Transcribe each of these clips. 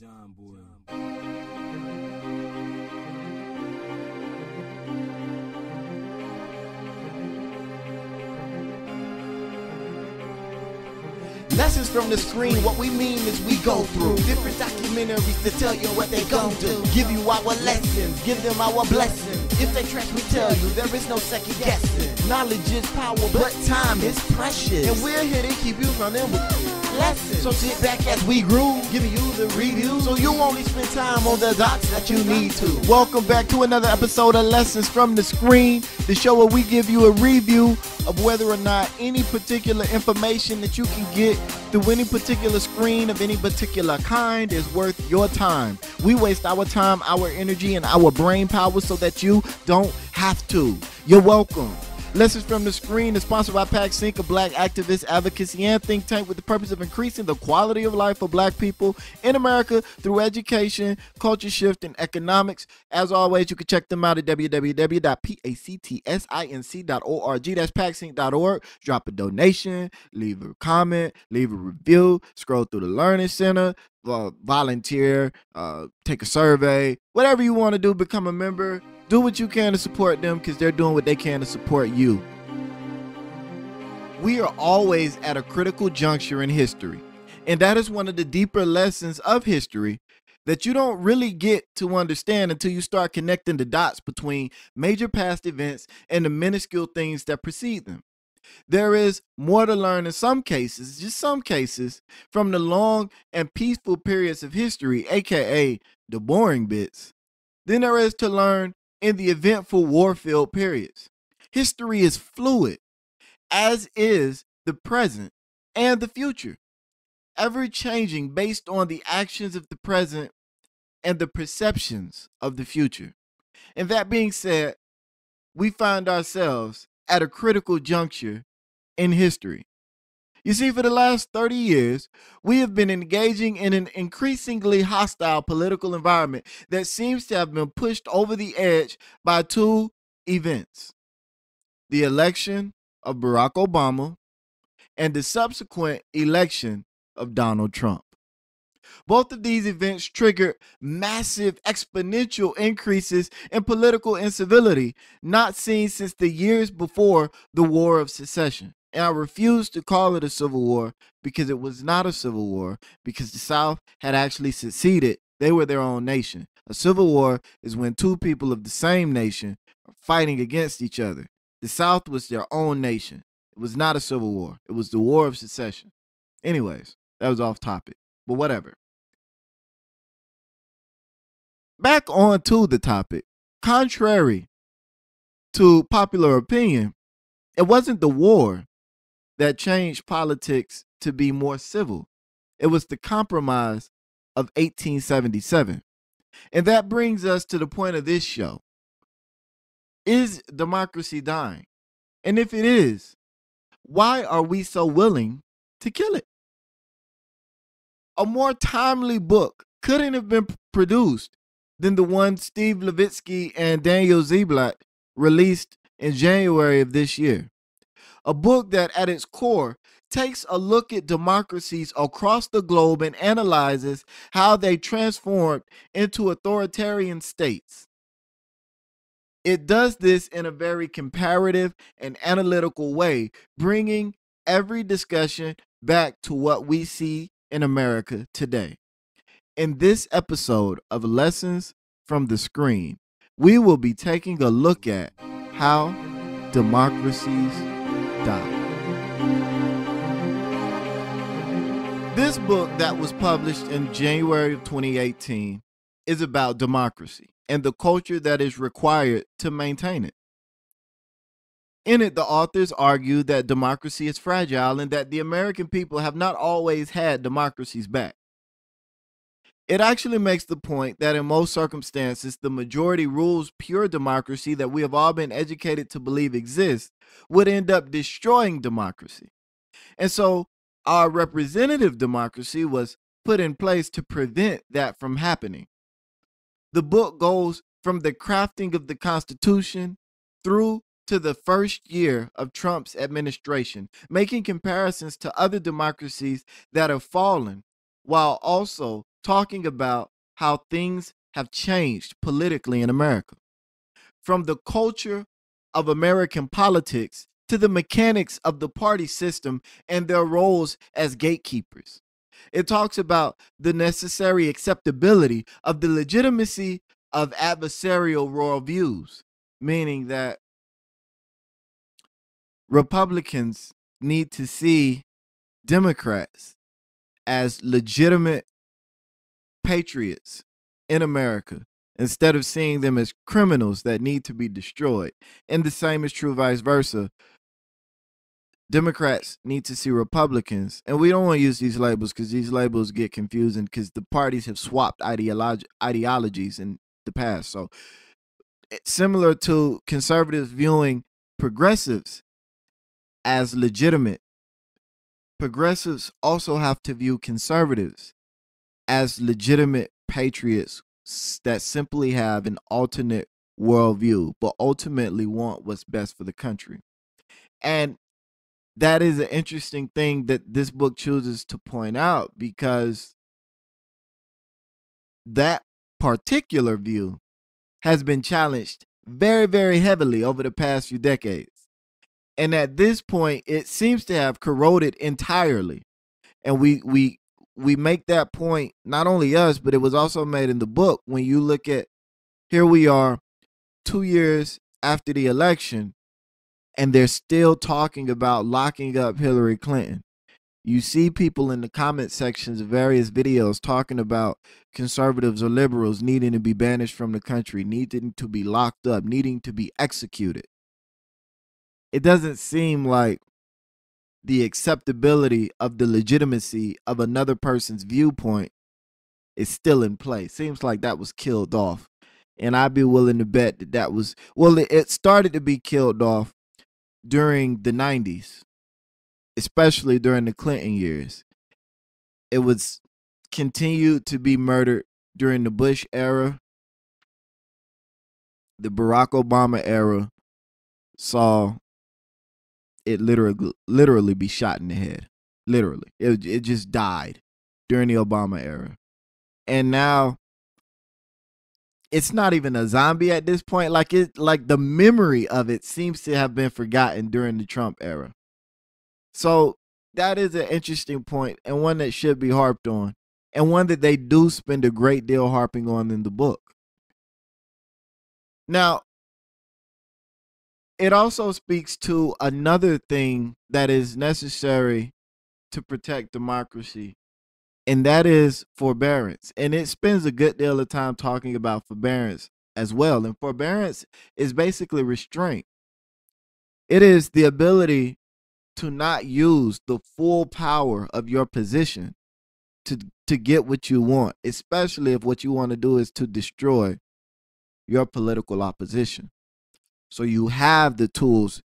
John Boy. Lessons from the screen, what we mean is we go through different documentaries to tell you what they gon' do. Give you our lessons, give them our blessings. If they trash, we tell you there is no second guessing. Knowledge is power, but time is precious. And we're here to keep you running with lessons. So sit back as we groove, giving you the review. So you only spend time on the dots that you need to. Welcome back to another episode of Lessons from the Screen, the show where we give you a review of whether or not any particular information that you can get through any particular screen of any particular kind is worth your time. We waste our time, our energy, and our brain power so that you don't have to. You're welcome. Lessons from the Screen is sponsored by Pack Sync, a black activist, advocacy, and think tank with the purpose of increasing the quality of life for black people in America through education, culture shift, and economics. As always, you can check them out at www.pactsinc.org. That's packsync.org. Drop a donation, leave a comment, leave a review, scroll through the Learning Center, volunteer, uh, take a survey, whatever you want to do, become a member. Do what you can to support them because they're doing what they can to support you. We are always at a critical juncture in history, and that is one of the deeper lessons of history that you don't really get to understand until you start connecting the dots between major past events and the minuscule things that precede them. There is more to learn in some cases, just some cases, from the long and peaceful periods of history, aka the boring bits, than there is to learn in the eventful war filled periods. History is fluid, as is the present and the future, ever changing based on the actions of the present and the perceptions of the future. And that being said, we find ourselves at a critical juncture in history. You see, for the last 30 years, we have been engaging in an increasingly hostile political environment that seems to have been pushed over the edge by two events the election of Barack Obama and the subsequent election of Donald Trump. Both of these events triggered massive exponential increases in political incivility not seen since the years before the War of Secession. And I refuse to call it a civil war because it was not a civil war because the South had actually seceded. They were their own nation. A civil war is when two people of the same nation are fighting against each other. The South was their own nation. It was not a civil war. It was the War of Secession. Anyways, that was off topic, but whatever. Back on to the topic. Contrary to popular opinion, it wasn't the war that changed politics to be more civil. It was the compromise of 1877. And that brings us to the point of this show. Is democracy dying? And if it is, why are we so willing to kill it? A more timely book couldn't have been produced than the one Steve Levitsky and Daniel Ziblatt released in January of this year. A book that, at its core, takes a look at democracies across the globe and analyzes how they transformed into authoritarian states. It does this in a very comparative and analytical way, bringing every discussion back to what we see in America today. In this episode of Lessons from the Screen, we will be taking a look at how democracies This book that was published in January of 2018 is about democracy and the culture that is required to maintain it. In it, the authors argue that democracy is fragile and that the American people have not always had democracy's back. It actually makes the point that in most circumstances, the majority rules pure democracy that we have all been educated to believe exists would end up destroying democracy. And so our representative democracy was put in place to prevent that from happening. The book goes from the crafting of the Constitution through to the first year of Trump's administration, making comparisons to other democracies that have fallen while also talking about how things have changed politically in America. From the culture of American politics to the mechanics of the party system and their roles as gatekeepers. It talks about the necessary acceptability of the legitimacy of adversarial worldviews, meaning that Republicans need to see Democrats as legitimate patriots in America instead of seeing them as criminals that need to be destroyed. And the same is true vice versa. Democrats need to see Republicans, and we don't want to use these labels because these labels get confusing because the parties have swapped ideologi- ideologies in the past. So, eh, similar to conservatives viewing progressives as legitimate, progressives also have to view conservatives as legitimate patriots that simply have an alternate worldview, but ultimately want what's best for the country. And that is an interesting thing that this book chooses to point out because that particular view has been challenged very, very heavily over the past few decades. And at this point, it seems to have corroded entirely. And we we we make that point not only us, but it was also made in the book when you look at here we are two years after the election and they're still talking about locking up Hillary Clinton. You see people in the comment sections of various videos talking about conservatives or liberals needing to be banished from the country, needing to be locked up, needing to be executed. It doesn't seem like the acceptability of the legitimacy of another person's viewpoint is still in play. Seems like that was killed off. And I'd be willing to bet that that was, well, it started to be killed off during the 90s, especially during the Clinton years. It was continued to be murdered during the Bush era. The Barack Obama era saw it literally literally be shot in the head. Literally. It it just died during the Obama era. And now it's not even a zombie at this point. Like it like the memory of it seems to have been forgotten during the Trump era. So that is an interesting point and one that should be harped on. And one that they do spend a great deal harping on in the book. Now, it also speaks to another thing that is necessary to protect democracy, and that is forbearance. And it spends a good deal of time talking about forbearance as well. And forbearance is basically restraint, it is the ability to not use the full power of your position to to get what you want, especially if what you want to do is to destroy your political opposition. So you have the tools.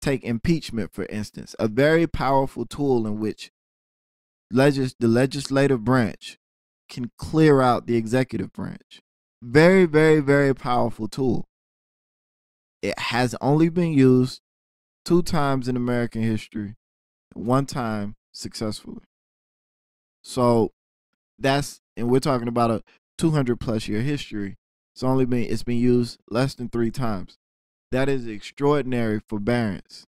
Take impeachment, for instance, a very powerful tool in which legis- the legislative branch can clear out the executive branch. Very, very, very powerful tool. It has only been used two times in American history, one time successfully. So that's and we're talking about a 200 plus year history. It's only been it's been used less than 3 times. That is extraordinary forbearance.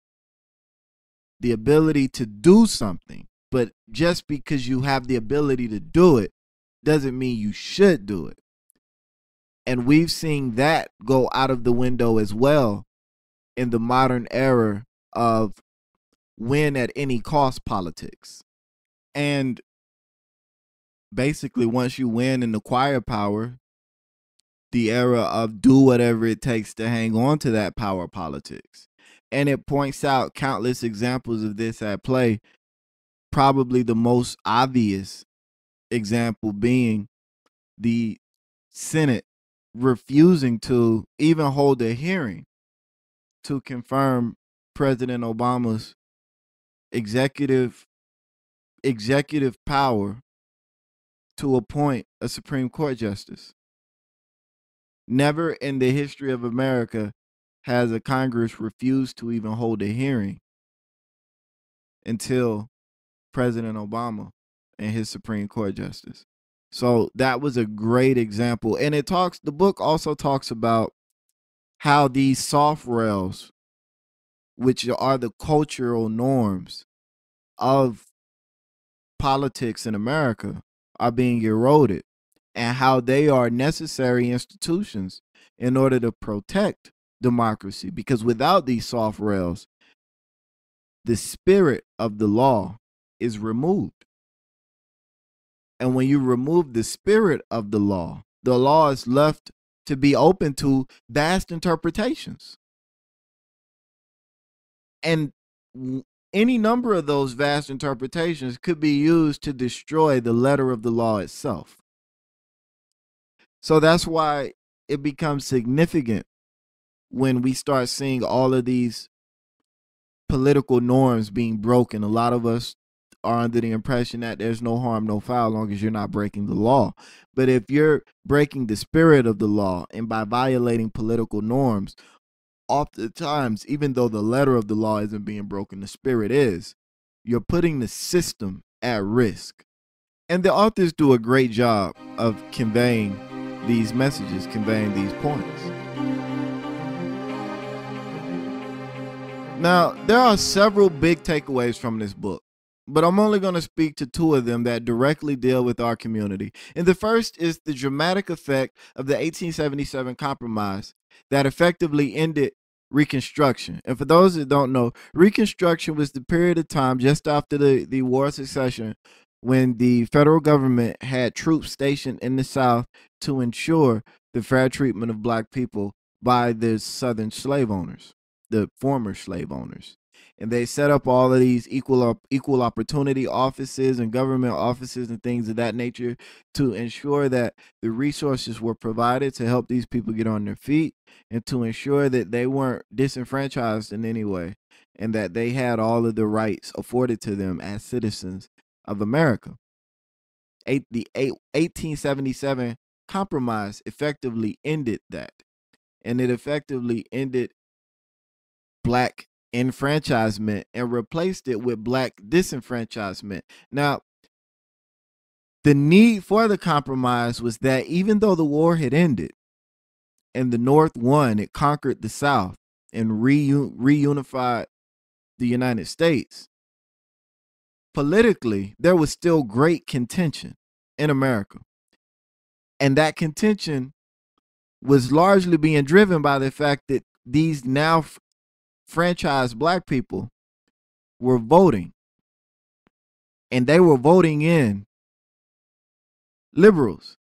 The ability to do something, but just because you have the ability to do it doesn't mean you should do it. And we've seen that go out of the window as well in the modern era of win at any cost politics. And basically, once you win and acquire power, the era of do whatever it takes to hang on to that power politics. And it points out countless examples of this at play. Probably the most obvious example being the Senate refusing to even hold a hearing to confirm President Obama's executive executive power to appoint a Supreme Court justice. Never in the history of America has a Congress refused to even hold a hearing until President Obama and his Supreme Court justice. So that was a great example. And it talks, the book also talks about how these soft rails, which are the cultural norms of politics in America, are being eroded and how they are necessary institutions in order to protect democracy. Because without these soft rails, the spirit of the law is removed. And when you remove the spirit of the law, the law is left to be open to vast interpretations. And any number of those vast interpretations could be used to destroy the letter of the law itself. So that's why it becomes significant when we start seeing all of these political norms being broken. A lot of us are under the impression that there's no harm, no foul, long as you're not breaking the law. But if you're breaking the spirit of the law and by violating political norms, oftentimes, even though the letter of the law isn't being broken, the spirit is, you're putting the system at risk. And the authors do a great job of conveying these messages, conveying these points. Now, there are several big takeaways from this book, but I'm only going to speak to two of them that directly deal with our community. And the first is the dramatic effect of the 1877 Compromise that effectively ended Reconstruction. And for those that don't know, Reconstruction was the period of time just after the, the War of Secession when the federal government had troops stationed in the South to ensure the fair treatment of black people by the Southern slave owners the former slave owners. And they set up all of these equal equal opportunity offices and government offices and things of that nature to ensure that the resources were provided to help these people get on their feet and to ensure that they weren't disenfranchised in any way and that they had all of the rights afforded to them as citizens of America. Eight, the eight, 1877 compromise effectively ended that. And it effectively ended black enfranchisement and replaced it with black disenfranchisement. Now, the need for the compromise was that even though the war had ended and the North won, it conquered the South and reunified the United States. Politically, there was still great contention in America. And that contention was largely being driven by the fact that these now franchise black people were voting. And they were voting in liberals.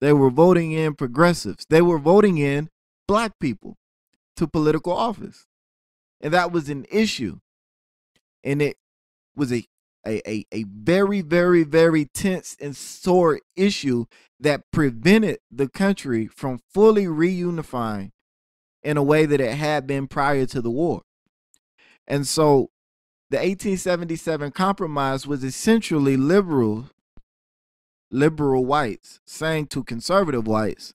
They were voting in progressives. They were voting in black people to political office. And that was an issue. And it was a a, a, a very very very tense and sore issue that prevented the country from fully reunifying in a way that it had been prior to the war. And so the 1877 compromise was essentially liberal liberal whites saying to conservative whites,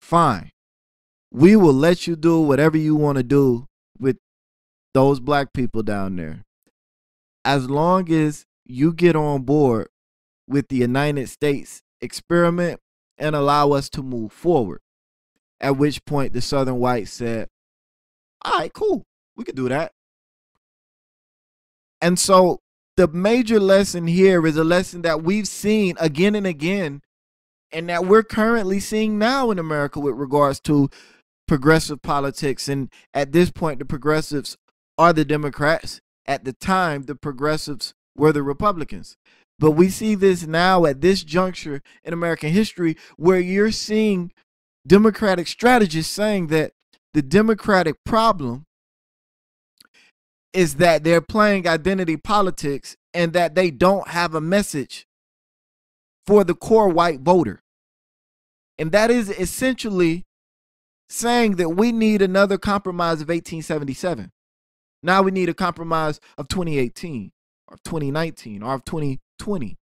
"Fine. We will let you do whatever you want to do with those black people down there. As long as you get on board with the United States experiment and allow us to move forward." At which point the Southern whites said, All right, cool. We could do that. And so the major lesson here is a lesson that we've seen again and again, and that we're currently seeing now in America with regards to progressive politics. And at this point, the progressives are the Democrats. At the time, the progressives were the Republicans. But we see this now at this juncture in American history where you're seeing Democratic strategists saying that the Democratic problem is that they're playing identity politics and that they don't have a message for the core white voter. And that is essentially saying that we need another compromise of 1877. Now we need a compromise of 2018 or 2019 or of 2020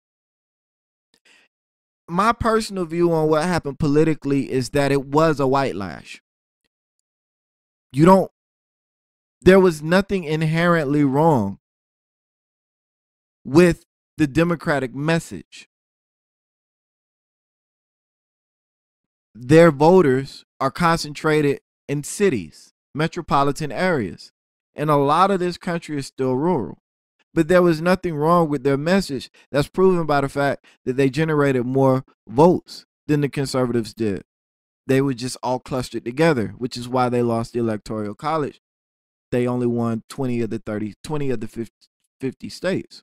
my personal view on what happened politically is that it was a white lash. You don't, there was nothing inherently wrong with the Democratic message. their voters are concentrated in cities, metropolitan areas. And a lot of this country is still rural. But there was nothing wrong with their message. That's proven by the fact that they generated more votes than the conservatives did. They were just all clustered together, which is why they lost the electoral college. They only won 20 of the 30, 20 of the 50, 50 states.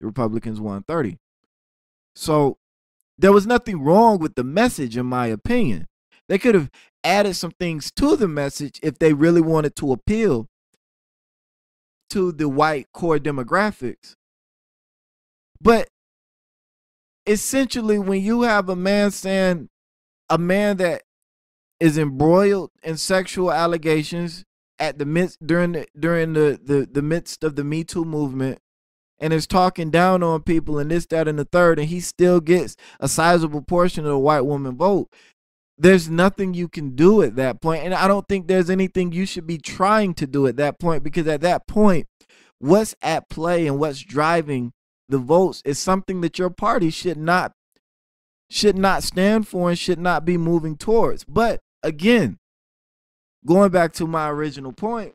The Republicans won 30. So there was nothing wrong with the message, in my opinion. They could have added some things to the message if they really wanted to appeal to the white core demographics. But essentially, when you have a man saying, a man that is embroiled in sexual allegations at the midst during the during the, the, the midst of the Me Too movement and is talking down on people and this, that, and the third, and he still gets a sizable portion of the white woman vote. There's nothing you can do at that. And I don't think there's anything you should be trying to do at that point because at that point, what's at play and what's driving the votes is something that your party should not should not stand for and should not be moving towards. But again, going back to my original point,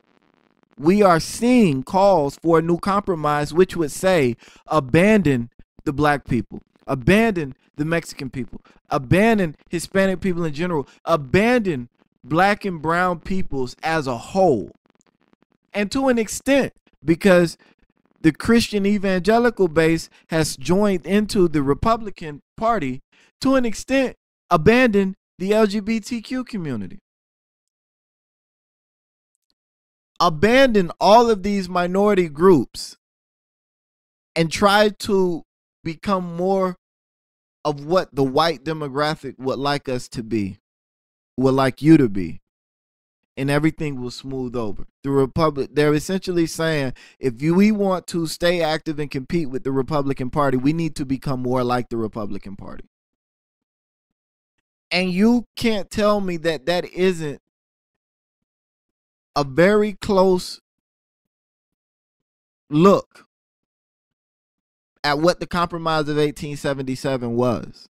we are seeing calls for a new compromise, which would say abandon the black people, abandon the Mexican people, abandon Hispanic people in general, abandon black and brown peoples as a whole. And to an extent, because the Christian evangelical base has joined into the Republican Party to an extent, abandon the LGBTQ community. abandon all of these minority groups and try to become more of what the white demographic would like us to be, would like you to be. And everything will smooth over. The Republic, they're essentially saying if we want to stay active and compete with the Republican Party, we need to become more like the Republican Party. And you can't tell me that that isn't a very close look at what the compromise of 1877 was.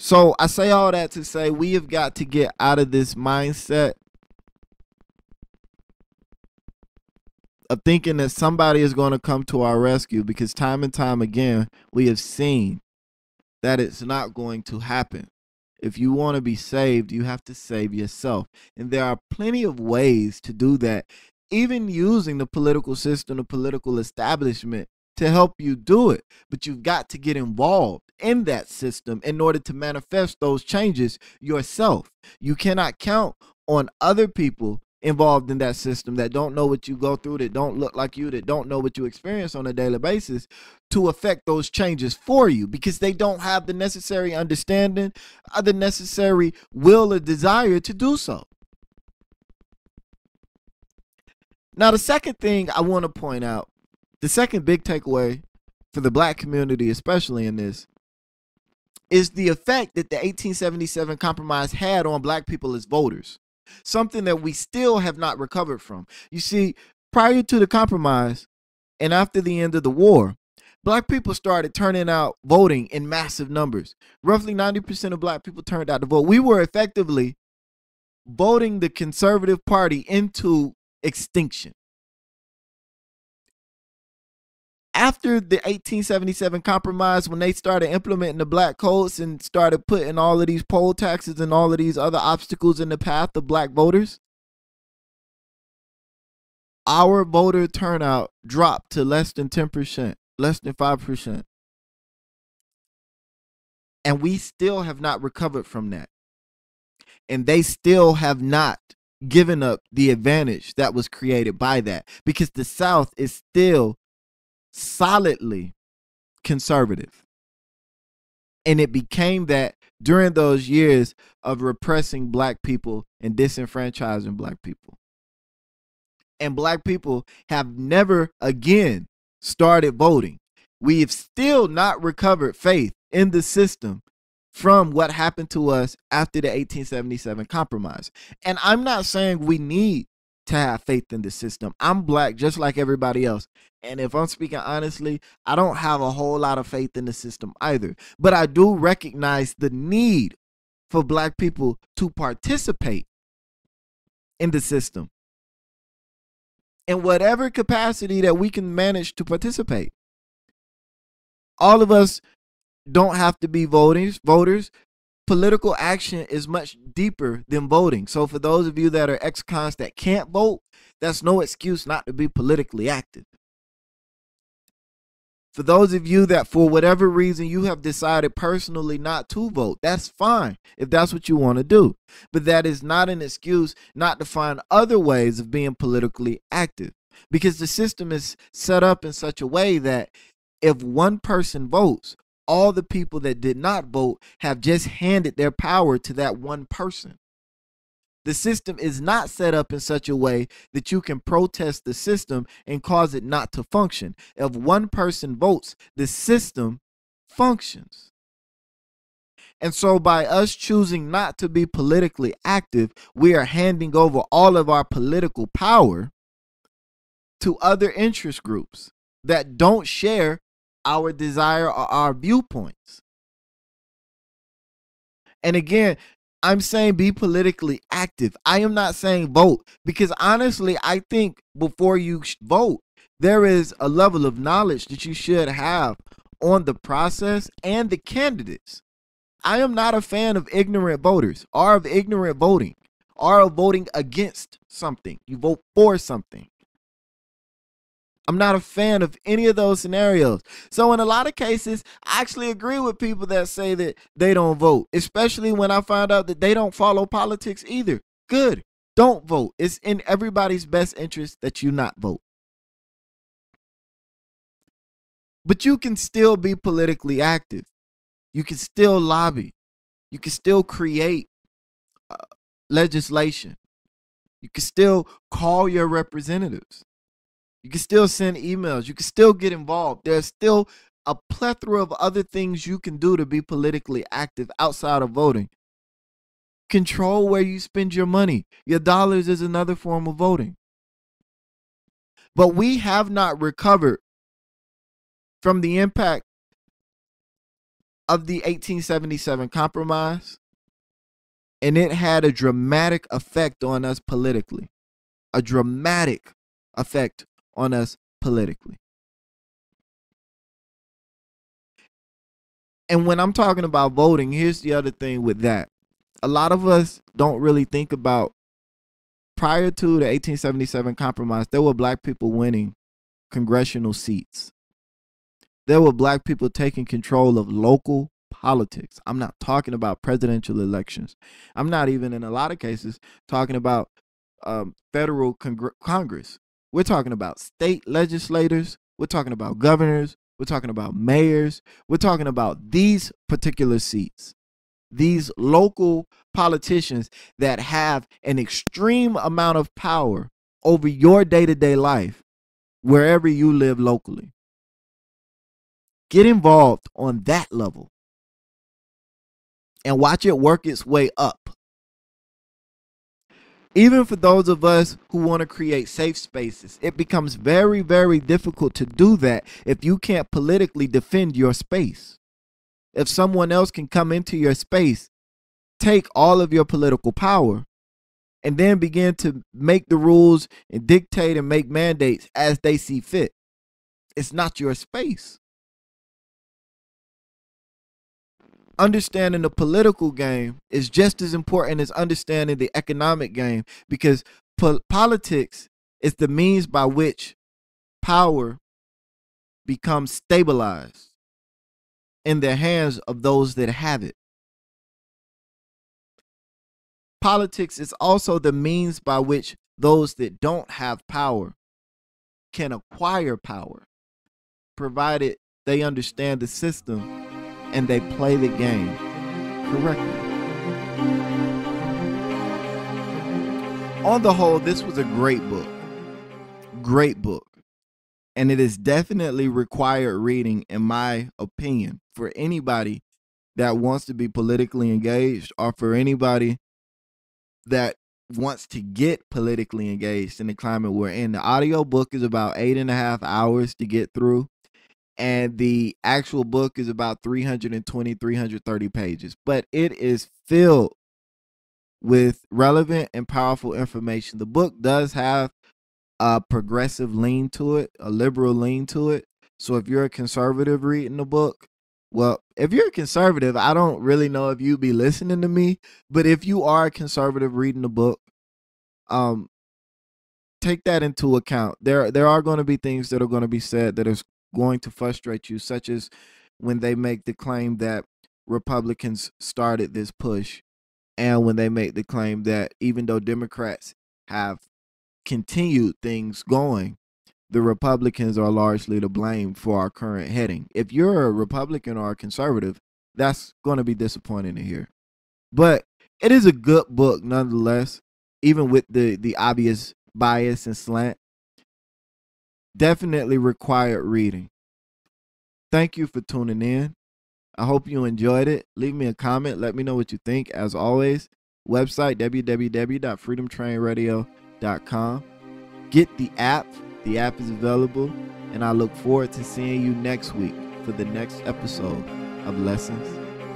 So I say all that to say we have got to get out of this mindset of thinking that somebody is going to come to our rescue because time and time again we have seen that it's not going to happen. If you want to be saved, you have to save yourself. And there are plenty of ways to do that, even using the political system, the political establishment to help you do it. But you've got to get involved in that system in order to manifest those changes yourself. You cannot count on other people involved in that system that don't know what you go through, that don't look like you, that don't know what you experience on a daily basis to affect those changes for you because they don't have the necessary understanding or the necessary will or desire to do so. Now, the second thing I want to point out, the second big takeaway for the black community, especially in this, is the effect that the 1877 compromise had on black people as voters something that we still have not recovered from. You see, prior to the compromise and after the end of the war, black people started turning out voting in massive numbers. Roughly 90% of black people turned out to vote. We were effectively voting the conservative party into extinction. After the 1877 compromise, when they started implementing the black codes and started putting all of these poll taxes and all of these other obstacles in the path of black voters, our voter turnout dropped to less than 10%, less than 5%. And we still have not recovered from that. And they still have not given up the advantage that was created by that because the South is still solidly conservative. And it became that during those years of repressing black people and disenfranchising black people. And black people have never again started voting. We have still not recovered faith in the system from what happened to us after the 1877 compromise. And I'm not saying we need to have faith in the system. I'm black just like everybody else. And if I'm speaking honestly, I don't have a whole lot of faith in the system either. But I do recognize the need for black people to participate in the system in whatever capacity that we can manage to participate. All of us don't have to be voters, voters. Political action is much deeper than voting. So for those of you that are ex-cons that can't vote, that's no excuse not to be politically active. For those of you that, for whatever reason, you have decided personally not to vote, that's fine if that's what you want to do. But that is not an excuse not to find other ways of being politically active because the system is set up in such a way that if one person votes, all the people that did not vote have just handed their power to that one person. The system is not set up in such a way that you can protest the system and cause it not to function. If one person votes, the system functions. And so, by us choosing not to be politically active, we are handing over all of our political power to other interest groups that don't share our desire or our viewpoints. And again, I'm saying be politically active. I am not saying vote because honestly, I think before you vote, there is a level of knowledge that you should have on the process and the candidates. I am not a fan of ignorant voters or of ignorant voting or of voting against something. You vote for something. I'm not a fan of any of those scenarios. So in a lot of cases, I actually agree with people that say that they don't vote, especially when I find out that they don't follow politics either. Good. Don't vote. It's in everybody's best interest that you not vote. But you can still be politically active. You can still lobby. You can still create uh, legislation. You can still call your representatives. You can still send emails. You can still get involved. There's still a plethora of other things you can do to be politically active outside of voting. Control where you spend your money. Your dollars is another form of voting. But we have not recovered from the impact of the 1877 compromise, and it had a dramatic effect on us politically. A dramatic effect on us politically. And when I'm talking about voting, here's the other thing with that. A lot of us don't really think about prior to the 1877 compromise, there were black people winning congressional seats. There were black people taking control of local politics. I'm not talking about presidential elections. I'm not even in a lot of cases talking about um, federal congr- Congress. We're talking about state legislators. We're talking about governors. We're talking about mayors. We're talking about these particular seats, these local politicians that have an extreme amount of power over your day to day life wherever you live locally. Get involved on that level and watch it work its way up even for those of us who want to create safe spaces, it becomes very, very difficult to do that if you can't politically defend your space. If someone else can come into your space, take all of your political power, and then begin to make the rules and dictate and make mandates as they see fit, it's not your space. Understanding the political game is just as important as understanding the economic game because po- politics is the means by which power becomes stabilized in the hands of those that have it. Politics is also the means by which those that don't have power can acquire power, provided they understand the system and they play the game correctly. On the whole, this was a great book. Great book. And it is definitely required reading, in my opinion, for anybody that wants to be politically engaged or for anybody that wants to get politically engaged in the climate we're in. The audio book is about eight and a half hours to get through and the actual book is about 320 330 pages but it is filled with relevant and powerful information. The book does have a progressive lean to it a liberal lean to it. So if you're a conservative reading the book well if you're a conservative i don't really know if you'd be listening to me but if you are a conservative reading the book um take that into account. There there are going to be things that are going to be said that is going to frustrate you, such as when they make the claim that Republicans started this push, and when they make the claim that even though Democrats have continued things going, the Republicans are largely to blame for our current heading. If you're a Republican or a conservative, that's going to be disappointing to hear. But it is a good book nonetheless, even with the the obvious bias and slant definitely required reading. Thank you for tuning in. I hope you enjoyed it. Leave me a comment. Let me know what you think. As always, website www.freedomtrainradio.com. Get the app. The app is available. And I look forward to seeing you next week for the next episode of Lessons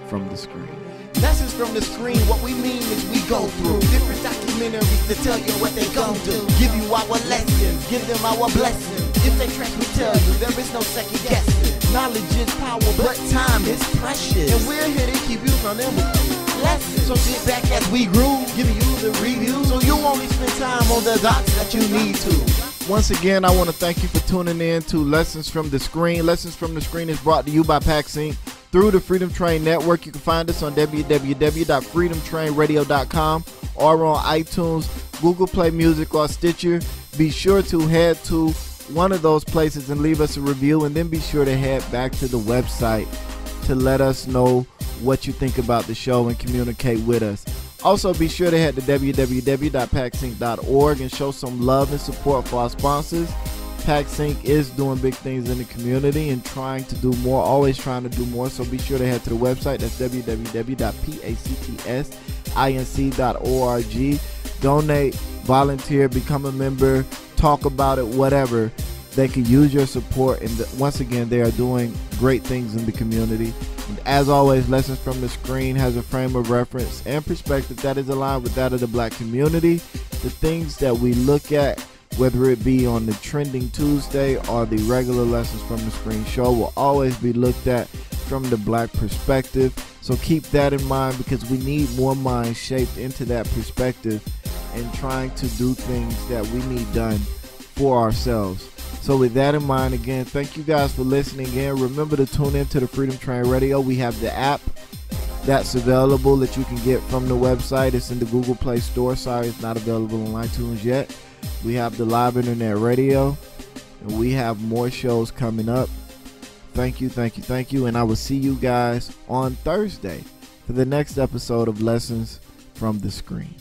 from the Screen. Lessons from the screen, what we mean is we go through different documentaries to tell you what they gon' do. Give you our lessons, give them our blessings. If they trash, we tell you there is no second guessing. Knowledge is power, but time is precious. And we're here to keep you running them lessons. So sit back as we groove, giving you the review, so you only spend time on the dots that you need to. Once again, I want to thank you for tuning in to Lessons from the Screen. Lessons from the Screen is brought to you by PaxInc through the Freedom Train Network. You can find us on www.freedomtrainradio.com or on iTunes, Google Play Music, or Stitcher. Be sure to head to one of those places and leave us a review, and then be sure to head back to the website to let us know what you think about the show and communicate with us. Also, be sure to head to www.paxinc.org and show some love and support for our sponsors. PaxInc is doing big things in the community and trying to do more, always trying to do more. So be sure to head to the website. That's www.pactsinc.org. Donate, volunteer, become a member, talk about it, whatever. They can use your support. And once again, they are doing great things in the community. And as always, Lessons from the Screen has a frame of reference and perspective that is aligned with that of the black community. The things that we look at whether it be on the trending Tuesday or the regular lessons from the screen show, will always be looked at from the black perspective. So keep that in mind because we need more minds shaped into that perspective and trying to do things that we need done for ourselves. So with that in mind, again, thank you guys for listening And Remember to tune in to the Freedom Train Radio. We have the app that's available that you can get from the website. It's in the Google Play Store. Sorry, it's not available on iTunes yet. We have the live internet radio, and we have more shows coming up. Thank you, thank you, thank you. And I will see you guys on Thursday for the next episode of Lessons from the Screen.